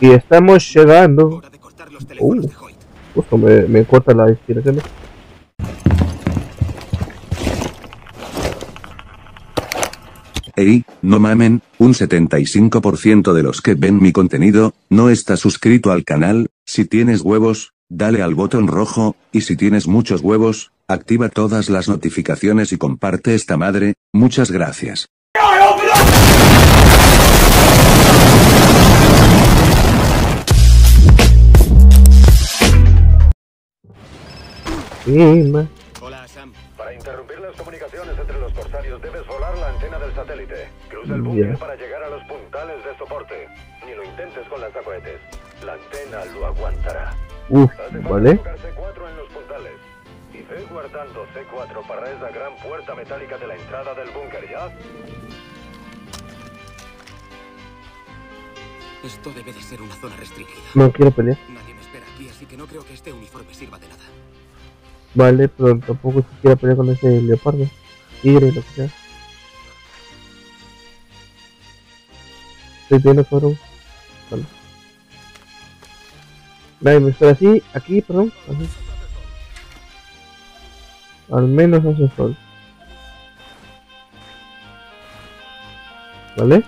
Y estamos llegando. Uh. Justo me, me corta la inspiración. Ey, no mamen, un 75% de los que ven mi contenido, no está suscrito al canal, si tienes huevos, dale al botón rojo, y si tienes muchos huevos, activa todas las notificaciones y comparte esta madre, muchas gracias. Hola, Sam. Para interrumpir las comunicaciones entre los corsarios debes volar la antena del satélite. Cruza el búnker para llegar a los puntales de soporte. Ni lo intentes con lanzacohetes. La antena lo aguantará. Uf, Hace vale. colocar C4 en los puntales. Y ve guardando C4 para esa gran puerta metálica de la entrada del búnker, ¿ya? Esto debe de ser una zona restringida. No quiero pelear. Nadie me espera aquí, así que no creo que este uniforme sirva de nada. Vale, pero tampoco si quiero pelear con ese leopardo. Tigre, lo que sea. Estoy viendo, cabrón. Vale. Nadie me espera así, aquí, perdón. Al menos hace sol. ¿Vale?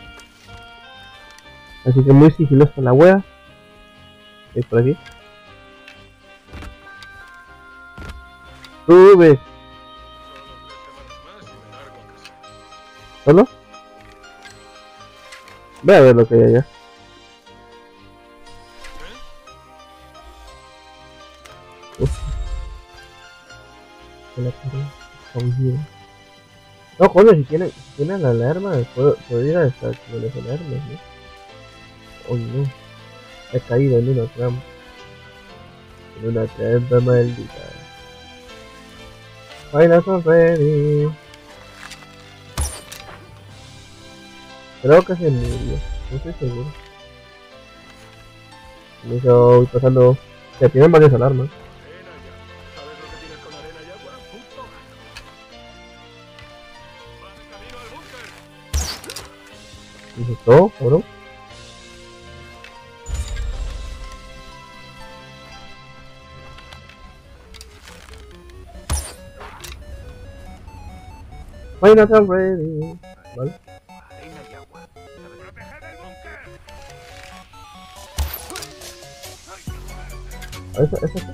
Así que muy sigilosa la wea. Es por aquí. Sube. ¿Solo? Ve a ver lo que hay allá. No, coño, si tienen, si tienen la alarma, puedo, puedo ir a desactivar las alarmas, ¿no? Oye, no. He caído en una trampa. En una trampa maldita. Final son ready. Creo que es el medio. No estoy seguro. Me hizo voy pasando. Que tienen varias alarmas. ¿Y eso todo, cabrón? Final son ready. Vale. Ah, Esa, esa, esa.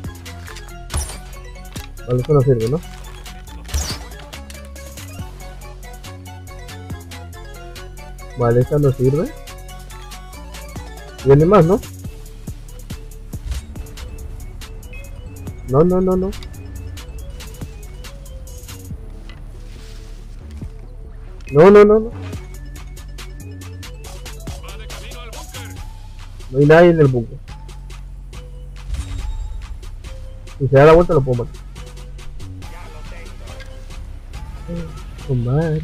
Vale, eso no sirve, ¿no? Vale, esa no sirve. Viene más, ¿no? No, no, no, no. No, no, no, no. No hay nadie en el búnker. Si se da la vuelta lo puedo matar. Eh, Con madre.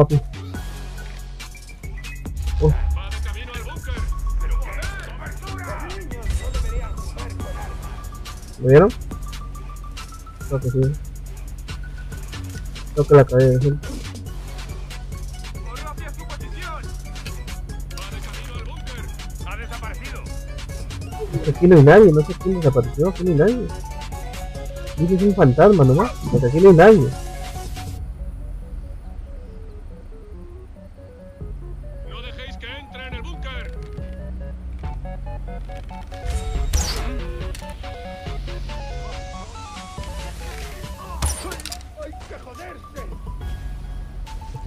Papi. ¿Lo vieron? Creo que sí. Creo que la caí de gente. Aquí no hay nadie, no sé quién desapareció, aquí no hay nadie. Dice que es un fantasma nomás, porque aquí no hay nadie.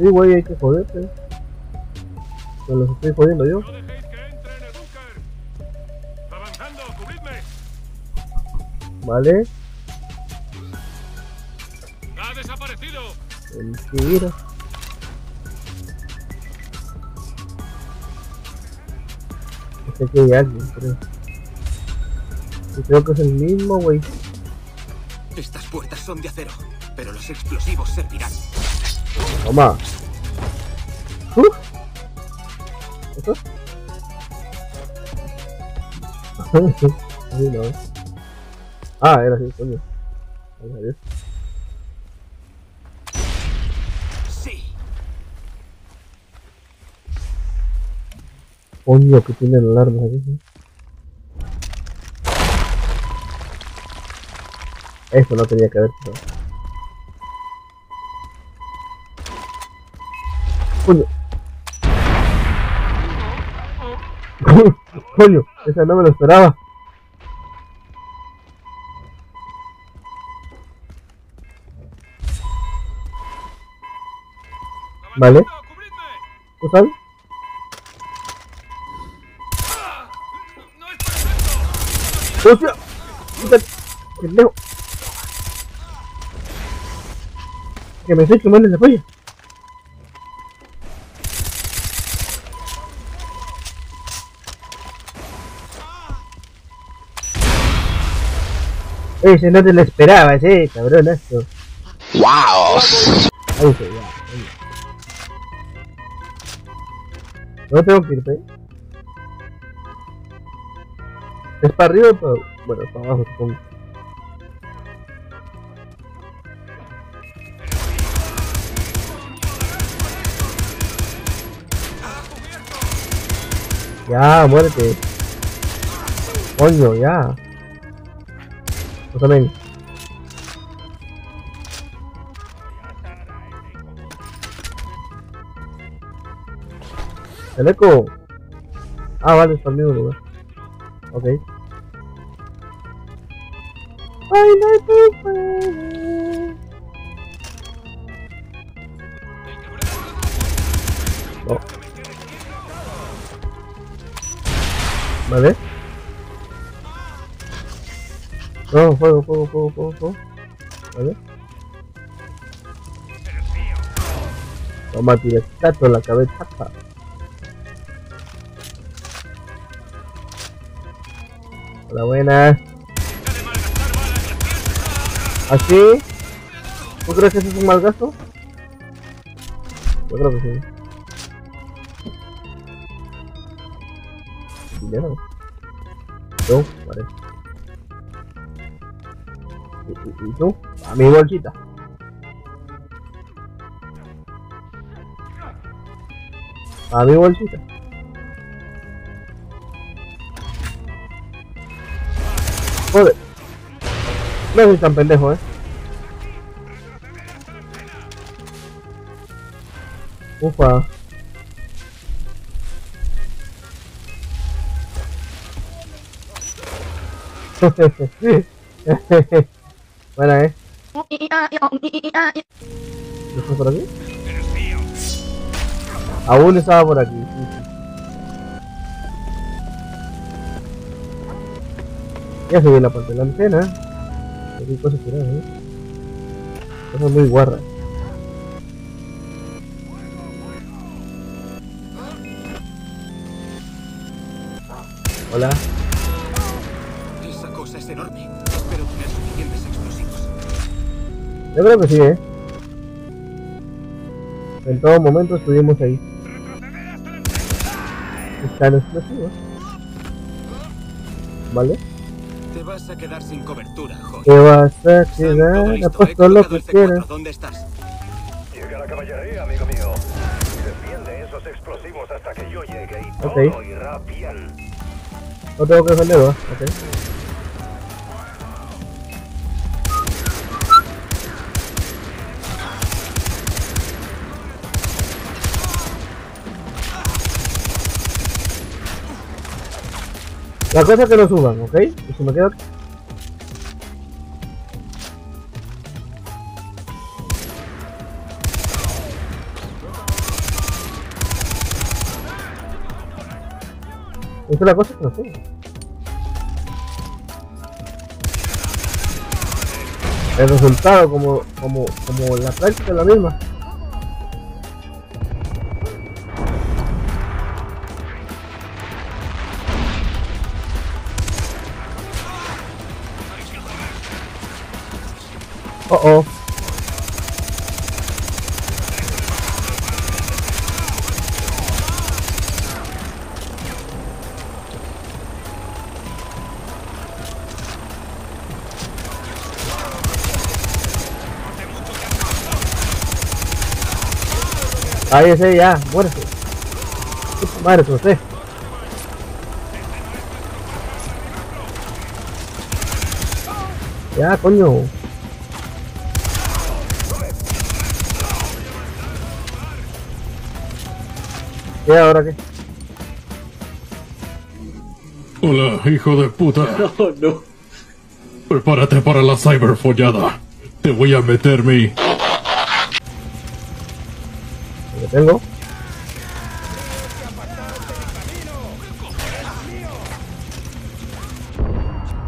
Sí, güey, hay que joderte. Pero los estoy jodiendo yo. ¡No dejéis que entre en el búnker! ¡Avanzando! ¡Cubridme! Vale, ¡Ha desaparecido! mentira. Es que aquí hay alguien, creo. Y creo que es el mismo, güey. Estas puertas son de acero, pero los explosivos servirán. Toma. Uh. No. Ah, era así, coño. Gracias a Dios. Sí. Coño, que tienen alarmas aquí. sí. Eso no tenía que haber pasado. Coño. Coño, esa no me lo esperaba. Vale. ¿Tú sabes? ¡Hostia! ¡Quítate! ¡Pendejo! Que me estoy quemando esa polla. Ese no te lo esperabas, eh, cabrón, esto. ¡Wow! Se ya. No tengo que irte. ¿eh? Es para arriba o para... Bueno, para abajo supongo. Ya, muérete. Coño, ya. También. El eco. Ah, vale, está el mismo lugar. Ok. Ay. No. Vale. No, fuego, fuego, fuego, fuego, fuego. Vale. Toma, directato en la cabeza. Hola, buenas. ¿Así? ¿Tú crees que eso es un mal gasto? Yo creo que sí. Dinero. Tú, vale. ¿Y, tú? A mi bolsita. A mi bolsita. Joder. No soy tan pendejo, eh. Ufa. Buena, eh. ¿No está por aquí? Aún estaba por aquí. Ya subí la parte de la antena. Qué cosas tiradas, eh. Cosas muy guarras. Hola. Yo creo que sí, eh. En todo momento estuvimos ahí. Están explosivos. ¿Vale? Te vas a quedar sin cobertura, Josh. Te vas a quedar, listo. He lo que el C4. quieras. ¿Dónde estás? Llega la caballería, amigo mío. Defiende esos explosivos hasta que yo llegue y Ok. todo irá bien. No tengo que defenderlo, ¿eh? Ok. La cosa es que no suban, ¿ok? Y si me quedo... Esa es la cosa que no suban. El resultado, como, como, como la práctica es la misma. Oh, oh. Ahí ese ya, muérete. Madre, usted. Ya, coño. ¿Y ahora qué? Hola, hijo de puta. Oh, no. Prepárate para la cyberfollada. Te voy a meter mi... Lo tengo.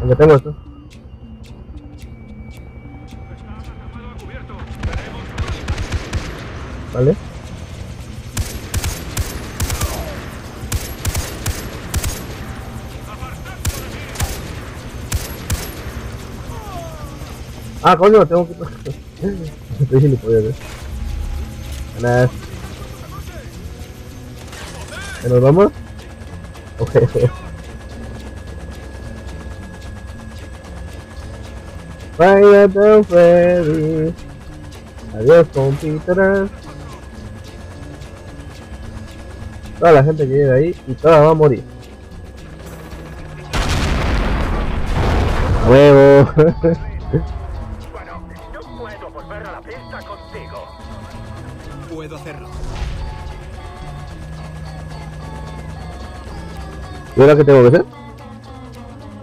Lo tengo esto. Vale. Ah, coño, tengo que... Estoy gilipollas, eh. Buenas. ¿Ya nos vamos? Ok. Vaya Don Freddy. Adiós, compita. Toda la gente que llega ahí y toda va a morir. A huevo. ¿Y ahora qué tengo que hacer?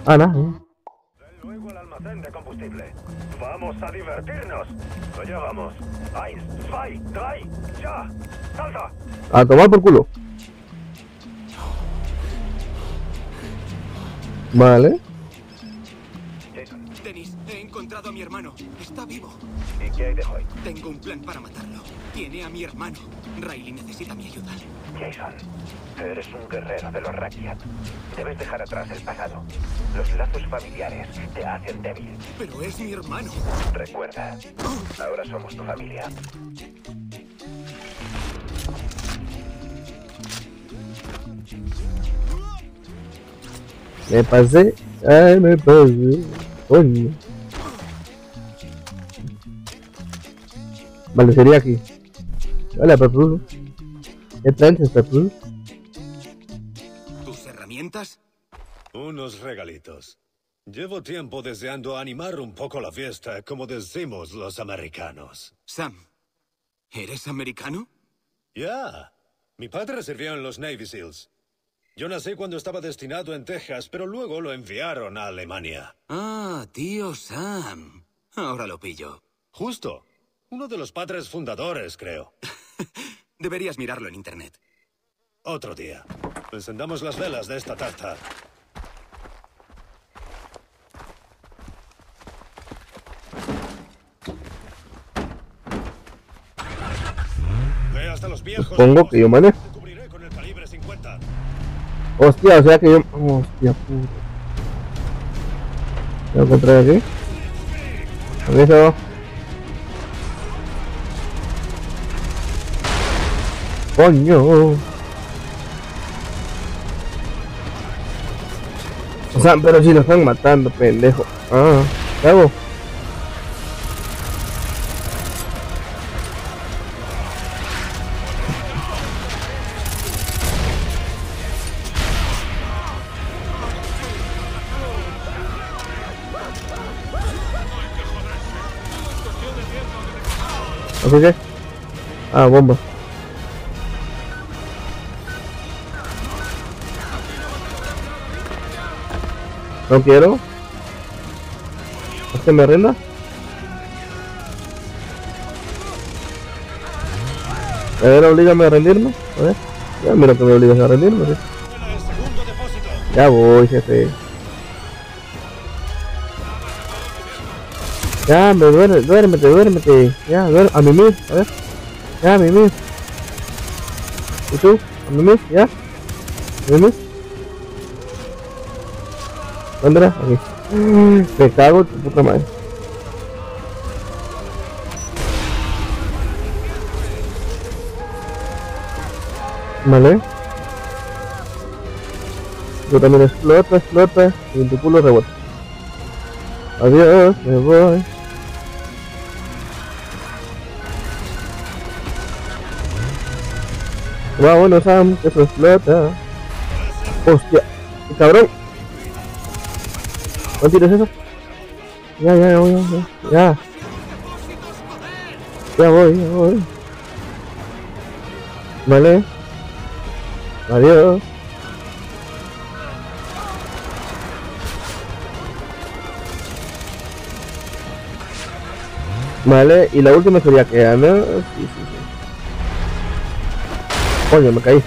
Ah, nada. Ven luego al almacén de combustible. Vamos a divertirnos. Allá vamos. Eins, zwei, drei, ya. Salta. A tomar por culo. Vale. Dennis, he encontrado a mi hermano. Está vivo. ¿y qué hay de Hoy? Tengo un plan para matarlo. Tiene a mi hermano. Riley necesita mi ayuda. Jason, eres un guerrero de los Rakiat. Debes dejar atrás el pasado. Los lazos familiares te hacen débil. Pero es mi hermano. Recuerda, ahora somos tu familia. Me pasé. Ay, me pasé. Coño. Vale, sería aquí. Hola, Papu. ¿Qué trances, Papu? ¿Tus herramientas? Unos regalitos. Llevo tiempo deseando animar un poco la fiesta, como decimos los americanos. Sam, ¿eres americano? Ya. Mi padre sirvió en los Navy SEALs. Yo nací cuando estaba destinado en Texas, pero luego lo enviaron a Alemania. Ah, tío Sam. Ahora lo pillo. Justo. Uno de los padres fundadores, creo. Deberías mirarlo en internet. Otro día. Encendamos las velas de esta tarta. Ve hasta los viejos. Supongo que yo manejo. Te cubriré con el calibre 50. Hostia, o sea que yo. Hostia puta. Tengo que entrar aquí. Permiso. Coño. O sea, pero si lo están matando, pendejo. Ah, ¿qué hago? ¿Así qué? Ah, bomba. No quiero. ¿Es que me rinda? A ver, oblígame a rendirme. A ver. Ya, mira que me obligas a rendirme. ¿sí? Ya voy, jefe. Ya, me duerme, duérmete, duérmete. Ya, duerme, a mimir, a ver. Ya, a mimir. ¿Y tú? ¿A mimir? ¿Ya? ¿A mimir? ¿Dónde era? Aquí. Me cago en tu puta madre. Vale. Yo también explota, explota. Y en tu culo rebota. Adiós, me voy. Vámonos, Sam, que eso explota. Hostia, cabrón. ¿No tires eso? Ya, ya, ya, voy, ya, ya. Ya voy, ya voy. Vale. Adiós. Vale, y la última sería que ¿no? Sí, sí, sí. Coño, me caí.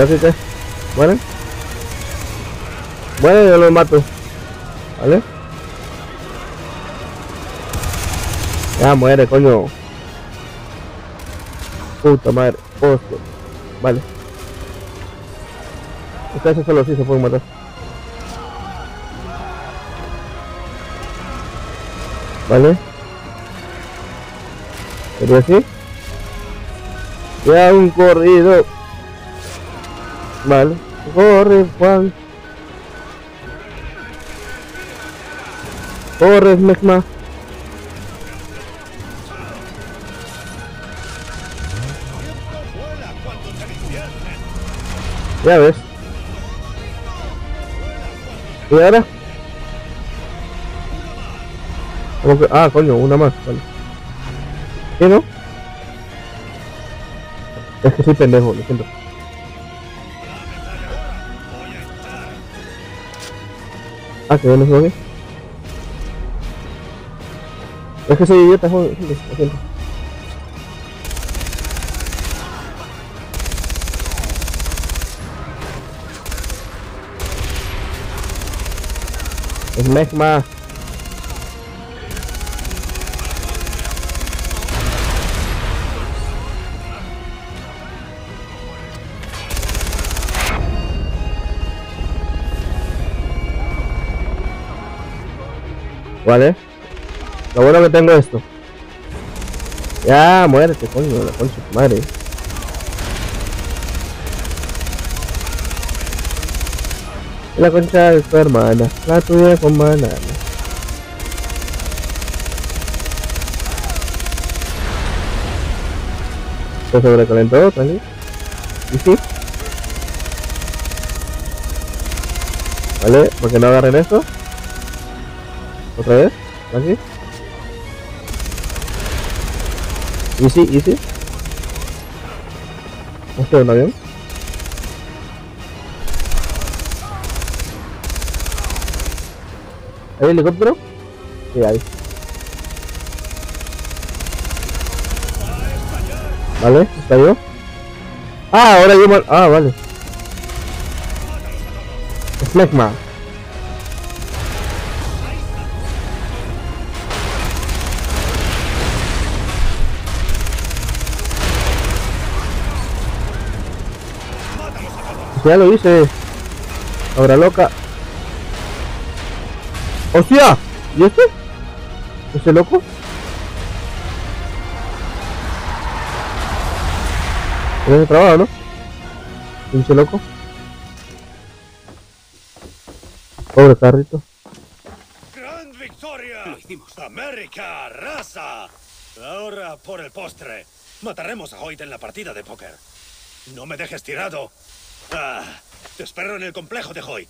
Ya sí que. Bueno. Bueno, yo lo mato. ¿Vale? Ya muere, coño. Puta madre. Hostia. Vale. Ustedes solo sí se pueden matar. ¿Vale? ¿Pero así? Ya un corrido. Vale. Corre, Juan. Corre, Megma. Ya ves. ¿Y ahora? ¿Cómo que? Ah, coño, una más, vale. ¿Qué no? Es que soy pendejo, lo siento. Ah, que no se Es que soy idiota, joder, lo. Es Megma. Vale. Lo bueno que tengo esto. Ya, muérete, coño, la concha de tu madre. La concha de tu hermana, la tuya con banana. Se sobrecalentó, tranquilo. ¿Y sí? Vale, porque no agarren esto. ¿Otra vez? ¿Aquí? Easy, easy. ¿Este es un avión? ¿Hay helicóptero? Sí, hay. Vale, yo. Ah, ahora yo. Ah, vale. Smegma. Ya lo hice. Ahora loca. ¡Hostia! ¿Y este? ¿Ese loco? ¿Tienes trabajo, no? Pinche loco. Pobre carrito. ¡Gran victoria! Lo hicimos. ¡América, raza! Ahora por el postre. Mataremos a Hoyt en la partida de póker. No me dejes tirado. Ah, te espero en el complejo de Hoyt.